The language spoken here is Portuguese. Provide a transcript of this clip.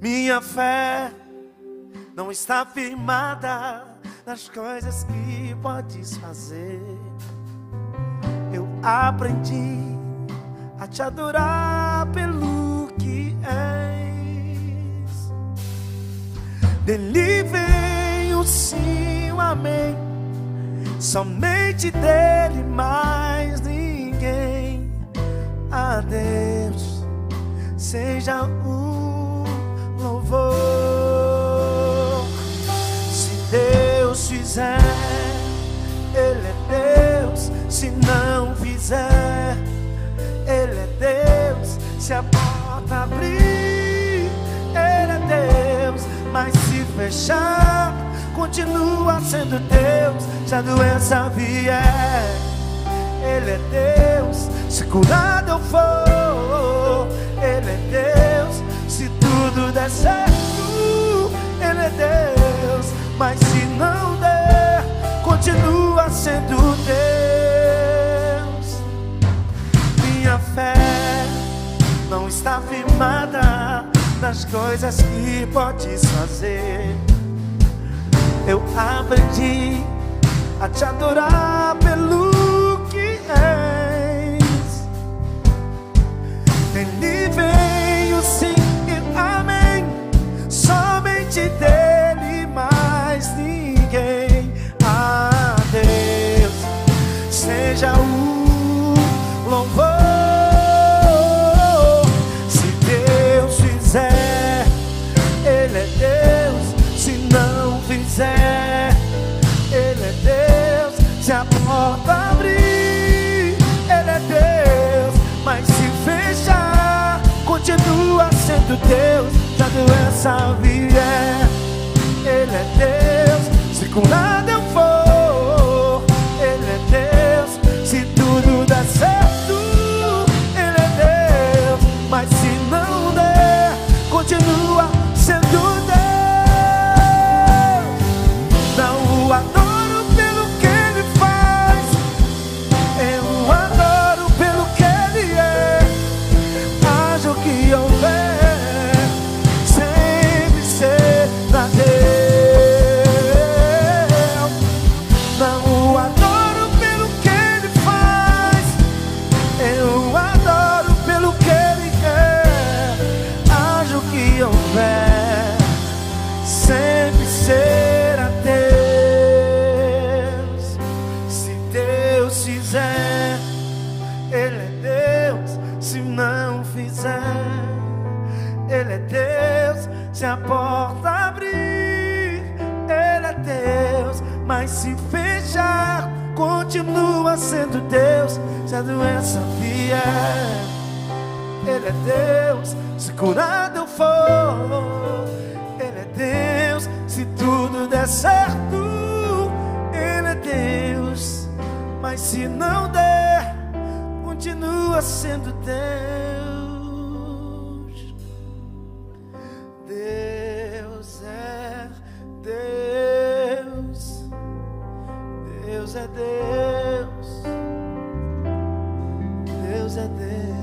Minha fé não está firmada nas coisas que podes fazer. Eu aprendi a te adorar pelo que és. Dele vem o sim, o amém. Somente dele, mais ninguém. A Deus seja o louvor. Se Deus fizer, Ele é Deus. Se não fizer, Ele é Deus. Se a porta abrir, Ele é Deus. Mas se fechar, continua sendo Deus. Se a doença vier, Ele é Deus. Se curado for, Ele é Deus. Certo, Ele é Deus. Mas se não der, continua sendo Deus. Minha fé não está firmada nas coisas que podes fazer. Eu aprendi a te adorar Se a porta abrir, Ele é Deus. Mas se fechar, continua sendo Deus. Se a doença vier, Ele é Deus. Se curado eu for, Ele é Deus. Se tudo der certo, Ele é Deus. Mas se não der, continua Não o adoro pelo que ele faz, eu adoro pelo que ele quer. Haja o que houver, sempre será Deus. Se Deus fizer, Ele é Deus. Se não fizer, Ele é Deus. Se a se fechar, continua sendo Deus. Se a doença vier, Ele é Deus. Se curado eu for, Ele é Deus. Se tudo der certo, Ele é Deus. Mas se não der, continua sendo Deus. Deus é Deus, Deus é Deus.